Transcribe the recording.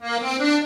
Música